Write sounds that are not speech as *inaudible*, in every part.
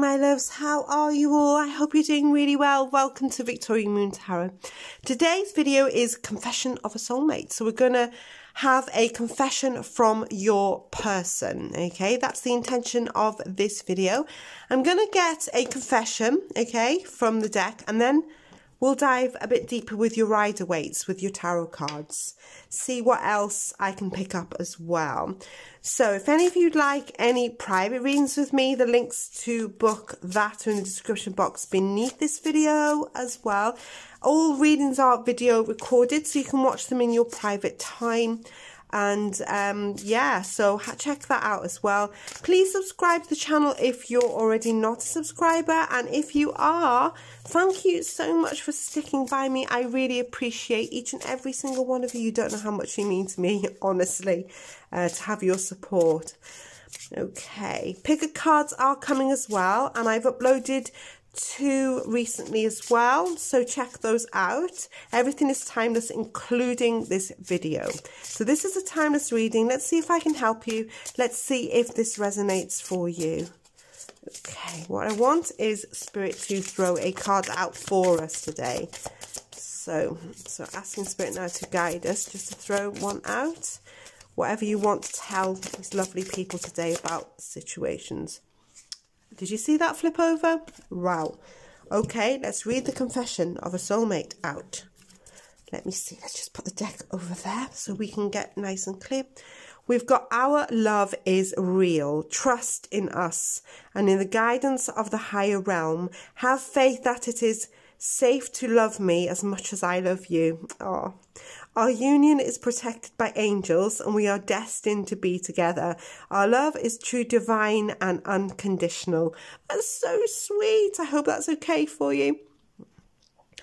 my loves. How are you all? I hope you're doing really well. Welcome to Victoria Moon Tarot. Today's video is Confession of a Soulmate. So we're going to have a confession from your person. Okay, that's the intention of this video. I'm going to get a confession, okay, from the deck and then We'll dive a bit deeper with your Rider-Waites, with your tarot cards. See what else I can pick up as well. So if any of you'd like any private readings with me, the links to book that are in the description box beneath this video as well. All readings are video recorded, so you can watch them in your private time and um, yeah so check that out as well. Please subscribe to the channel if you're already not a subscriber. And if you are thank you so much for sticking by me. I really appreciate each and every single one of you. You don't know how much you mean to me *laughs* honestly uh, to have your support. Okay. Picker cards are coming as well and I've uploaded two recently as well so check those out. Everything is timeless including this video. So this is a timeless reading. Let's see if I can help you. Let's see if this resonates for you. Okay what I want is spirit to throw a card out for us today. So so asking spirit now to guide us just to throw one out. Whatever you want to tell these lovely people today about situations did you see that flip over? Wow. Okay, let's read the confession of a soulmate out. Let me see. Let's just put the deck over there so we can get nice and clear. We've got our love is real. Trust in us and in the guidance of the higher realm. Have faith that it is safe to love me as much as I love you. Oh, our union is protected by angels and we are destined to be together. Our love is true, divine, and unconditional. That's so sweet. I hope that's okay for you.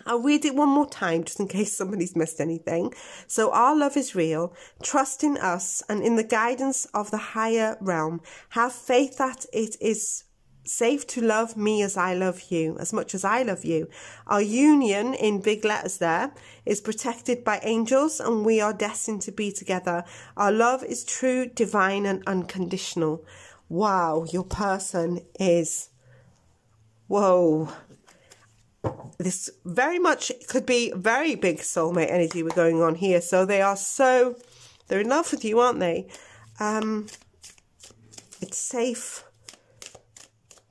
I'll read it one more time just in case somebody's missed anything. So, our love is real. Trust in us and in the guidance of the higher realm. Have faith that it is safe to love me as I love you, as much as I love you. Our union, in big letters there, is protected by angels and we are destined to be together. Our love is true, divine, and unconditional. Wow, your person is. Whoa. This very much could be very big soulmate energy we're going on here. So they are so. They're in love with you, aren't they? Um, it's safe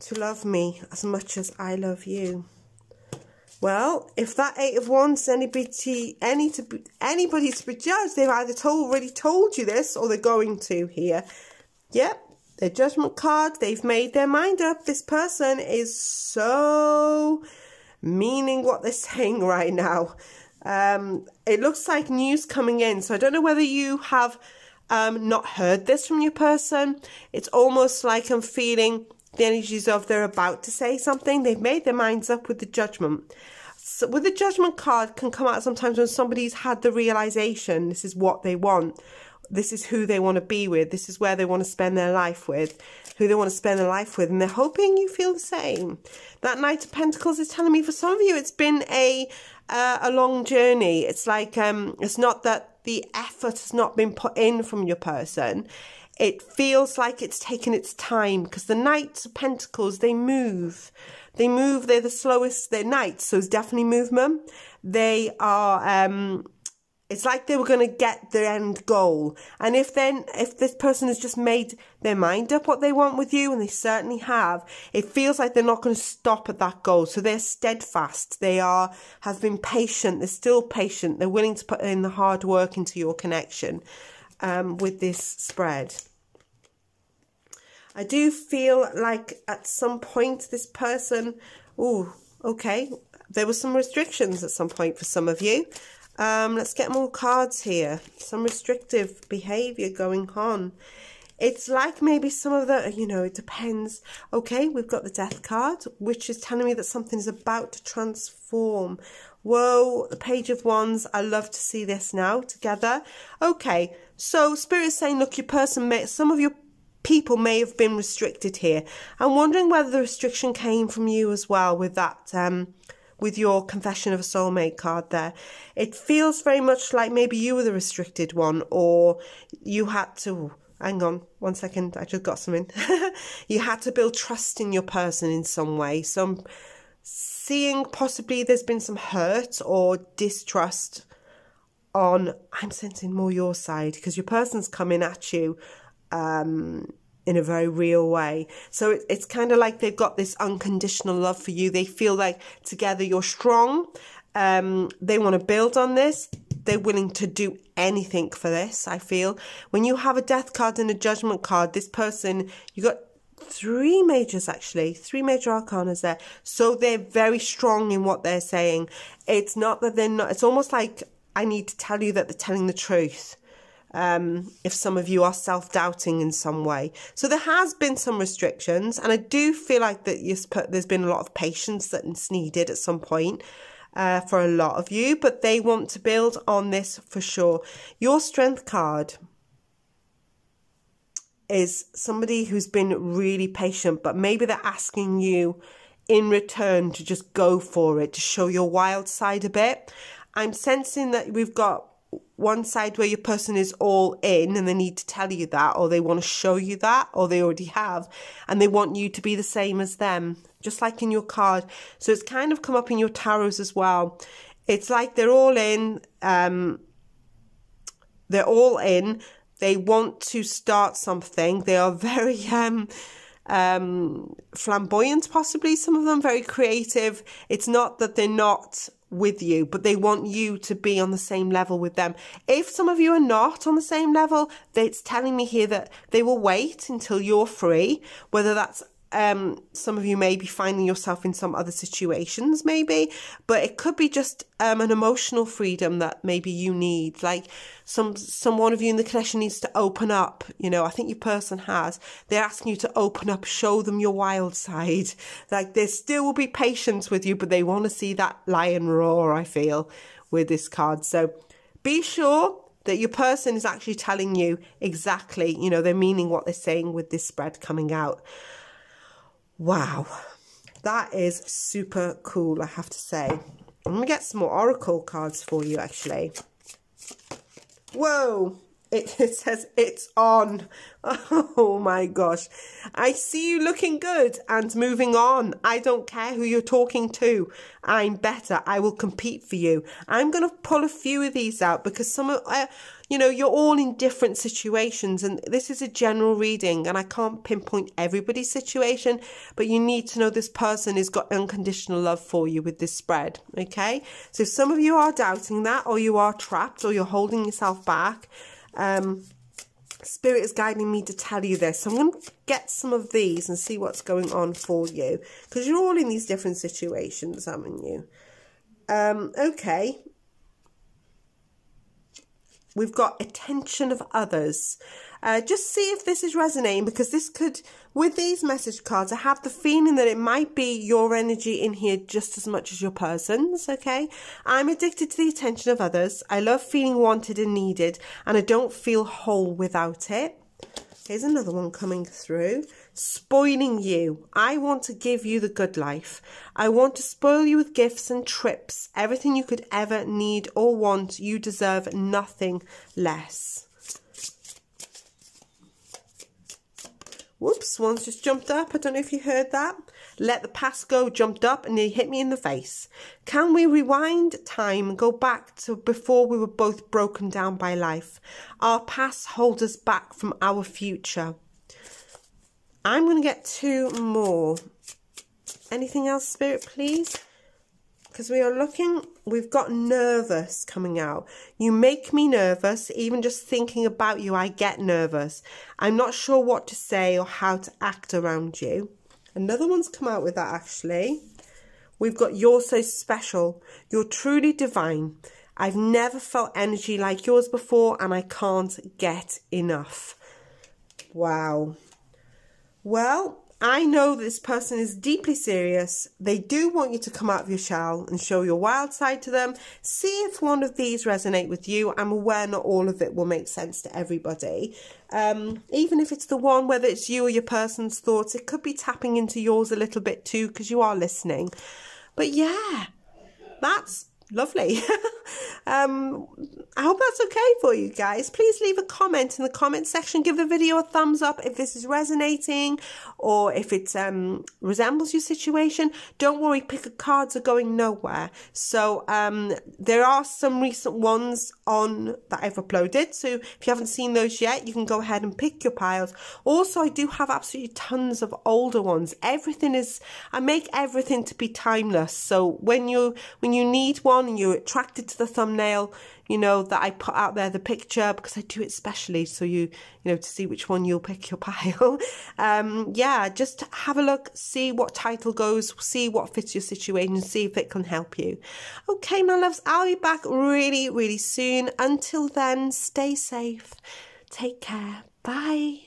to love me as much as I love you. Well, if that eight of wands anybody any to be, anybody to be judged, they've either told, already told you this or they're going to here. Yep, their judgment card, they've made their mind up. This person is so meaning what they're *laughs* saying right now. Um, it looks like news coming in, so I don't know whether you have um, not heard this from your person. It's almost like I'm feeling the energies of they're about to say something. They've made their minds up with the judgment. So with the judgment card can come out sometimes when somebody's had the realization this is what they want. This is who they want to be with. This is where they want to spend their life with, who they want to spend their life with. And they're hoping you feel the same. That Knight of Pentacles is telling me for some of you it's been a uh, a long journey. It's like um, it's not that the effort has not been put in from your person it feels like it's taken its time because the Knights of Pentacles, they move. They move, they're the slowest, they're knights, so it's definitely movement. They are, um, it's like they were going to get their end goal. And if then, if this person has just made their mind up what they want with you, and they certainly have, it feels like they're not going to stop at that goal. So they're steadfast. They are, have been patient. They're still patient. They're willing to put in the hard work into your connection um, with this spread. I do feel like at some point this person, oh, okay, there were some restrictions at some point for some of you. Um, let's get more cards here. Some restrictive behavior going on. It's like maybe some of the, you know, it depends. Okay, we've got the death card, which is telling me that something is about to transform. Whoa, the page of wands. I love to see this now together. Okay, so spirit is saying, look, your person may, some of your people may have been restricted here. I'm wondering whether the restriction came from you as well with that, um, with your confession of a soulmate card there. It feels very much like maybe you were the restricted one or you had to, hang on one second. I just got something. *laughs* you had to build trust in your person in some way. Some seeing possibly there's been some hurt or distrust on, I'm sensing more your side because your person's coming at you um, in a very real way. So it, it's kind of like they've got this unconditional love for you. They feel like together you're strong. Um, they want to build on this. They're willing to do anything for this, I feel. When you have a death card and a judgment card, this person, you got three majors actually, three major arcanas there. So they're very strong in what they're saying. It's not that they're not, it's almost like I need to tell you that they're telling the truth. Um, if some of you are self-doubting in some way. So there has been some restrictions and I do feel like that you put there's been a lot of patience that's needed at some point. Uh, for a lot of you, but they want to build on this for sure. Your strength card is somebody who's been really patient, but maybe they're asking you in return to just go for it, to show your wild side a bit. I'm sensing that we've got one side where your person is all in and they need to tell you that, or they want to show you that, or they already have, and they want you to be the same as them, just like in your card. So it's kind of come up in your tarots as well. It's like they're all in, um, they're all in, they want to start something. They are very *laughs* um, um, flamboyant, possibly, some of them very creative. It's not that they're not with you, but they want you to be on the same level with them. If some of you are not on the same level, it's telling me here that they will wait until you're free, whether that's um, some of you may be finding yourself in some other situations, maybe, but it could be just um, an emotional freedom that maybe you need. Like some, some one of you in the connection needs to open up. You know, I think your person has. They're asking you to open up, show them your wild side. Like there still will be patience with you, but they want to see that lion roar. I feel with this card. So be sure that your person is actually telling you exactly, you know, they're meaning what they're saying with this spread coming out. Wow, that is super cool, I have to say. I'm going to get some more Oracle cards for you, actually. Whoa, it, *laughs* it says it's on. *laughs* Oh my gosh. I see you looking good and moving on. I don't care who you're talking to. I'm better. I will compete for you. I'm going to pull a few of these out because some of, uh, you know, you're all in different situations and this is a general reading and I can't pinpoint everybody's situation, but you need to know this person has got unconditional love for you with this spread. Okay. So some of you are doubting that or you are trapped or you're holding yourself back. Um, Spirit is guiding me to tell you this. So I'm going to get some of these and see what's going on for you. Because you're all in these different situations, haven't you? Um, okay. We've got attention of others. Uh, just see if this is resonating because this could, with these message cards, I have the feeling that it might be your energy in here just as much as your person's, okay? I'm addicted to the attention of others. I love feeling wanted and needed and I don't feel whole without it. Here's another one coming through. Spoiling you. I want to give you the good life. I want to spoil you with gifts and trips. Everything you could ever need or want. You deserve nothing less. Whoops, one's just jumped up. I don't know if you heard that. Let the past go jumped up and they hit me in the face. Can we rewind time and go back to before we were both broken down by life? Our past holds us back from our future. I'm going to get two more. Anything else, Spirit, please? Because we are looking, we've got nervous coming out. You make me nervous. Even just thinking about you, I get nervous. I'm not sure what to say or how to act around you. Another one's come out with that actually. We've got You're So Special. You're truly divine. I've never felt energy like yours before and I can't get enough. Wow. Well, I know this person is deeply serious. They do want you to come out of your shell and show your wild side to them. See if one of these resonate with you. I'm aware not all of it will make sense to everybody. Um, even if it's the one, whether it's you or your person's thoughts, it could be tapping into yours a little bit too because you are listening. But yeah, that's lovely. *laughs* Um, I hope that's okay for you guys. Please leave a comment in the comment section. Give the video a thumbs up if this is resonating or if it um, resembles your situation. Don't worry, pick picker cards are going nowhere. So um, there are some recent ones on that I've uploaded. So if you haven't seen those yet, you can go ahead and pick your piles. Also, I do have absolutely tons of older ones. Everything is, I make everything to be timeless. So when you when you need one and you're attracted to the thumbnail, you know, that I put out there the picture because I do it specially so you, you know, to see which one you'll pick your *laughs* pile. um, yeah, just have a look, see what title goes, see what fits your situation, see if it can help you. Okay, my loves, I'll be back really, really soon. Until then, stay safe, take care, bye.